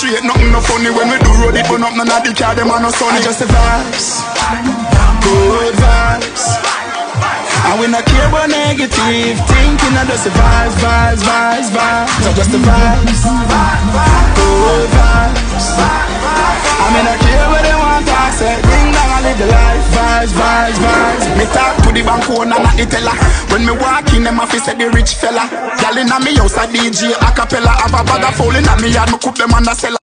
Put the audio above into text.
straight, nothing no funny when we do road it, but up none of the car, them are no sunny. Just the vibes, good vibes. And we not care about negative thinking, I just the vibes, vibes, vibes, vibes. So just the vibes, good vibes. I mean, I care what they want to say. Ding dong, I live the life, vibes, vibes, vibes. Me talk to the bank owner, not the teller. When me walk in, them office say the rich fella. Inna me house a DJ a cappella. Have a bag of foul inna me yard, me cook them on the cellar.